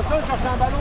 Attention, cherche un ballon.